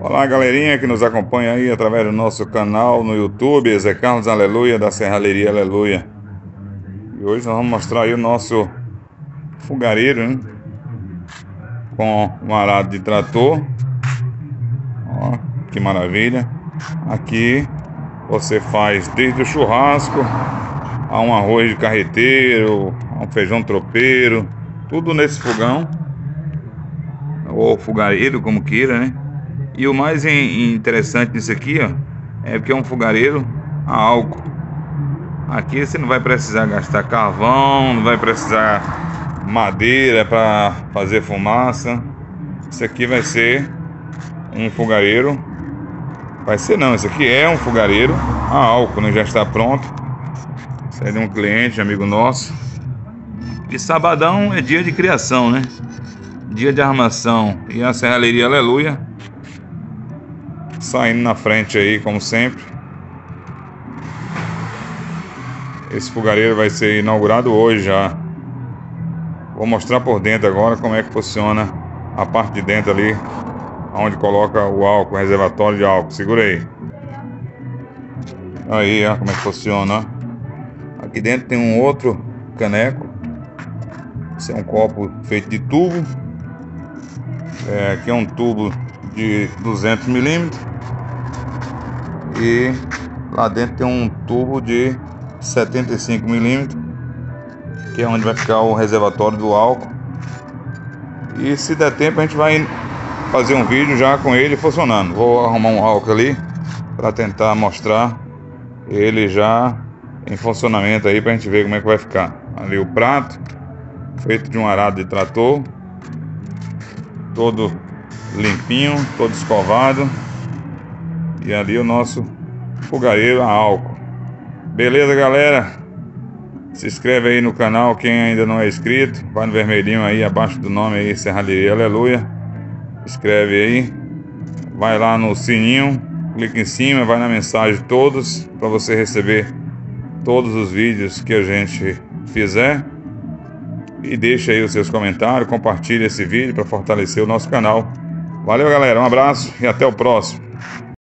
Olá, galerinha que nos acompanha aí através do nosso canal no YouTube, Zé Carlos Aleluia, da Serralheria Aleluia. E hoje nós vamos mostrar aí o nosso fogareiro, hein? Com um arado de trator. Ó, que maravilha. Aqui você faz desde o churrasco a um arroz de carreteiro, a um feijão tropeiro, tudo nesse fogão. Ou fogareiro, como queira, né? E o mais interessante disso aqui, ó, é que é um fogareiro a álcool. Aqui você não vai precisar gastar carvão, não vai precisar madeira para fazer fumaça. Isso aqui vai ser um fogareiro. Vai ser não, isso aqui é um fogareiro a álcool, né? Já está pronto. Isso é de um cliente, amigo nosso. E sabadão é dia de criação, né? Dia de armação. E a serralheria Aleluia saindo na frente aí, como sempre. Esse fogareiro vai ser inaugurado hoje já. Vou mostrar por dentro agora como é que funciona a parte de dentro ali, onde coloca o álcool, o reservatório de álcool. Segura aí. Aí, ó, como é que funciona. Aqui dentro tem um outro caneco. Esse é um copo feito de tubo. É, aqui é um tubo de 200 milímetros e lá dentro tem um tubo de 75 milímetros que é onde vai ficar o reservatório do álcool. E se der tempo a gente vai fazer um vídeo já com ele funcionando. Vou arrumar um álcool ali para tentar mostrar ele já em funcionamento aí para a gente ver como é que vai ficar. Ali o prato feito de um arado de trator todo limpinho, todo escovado. E ali o nosso fogareiro a álcool. Beleza, galera? Se inscreve aí no canal quem ainda não é inscrito. Vai no vermelhinho aí abaixo do nome aí, Serralheria Aleluia. Escreve aí. Vai lá no sininho, clica em cima, vai na mensagem todos para você receber todos os vídeos que a gente fizer. E deixa aí os seus comentários, compartilhe esse vídeo para fortalecer o nosso canal. Valeu, galera. Um abraço e até o próximo.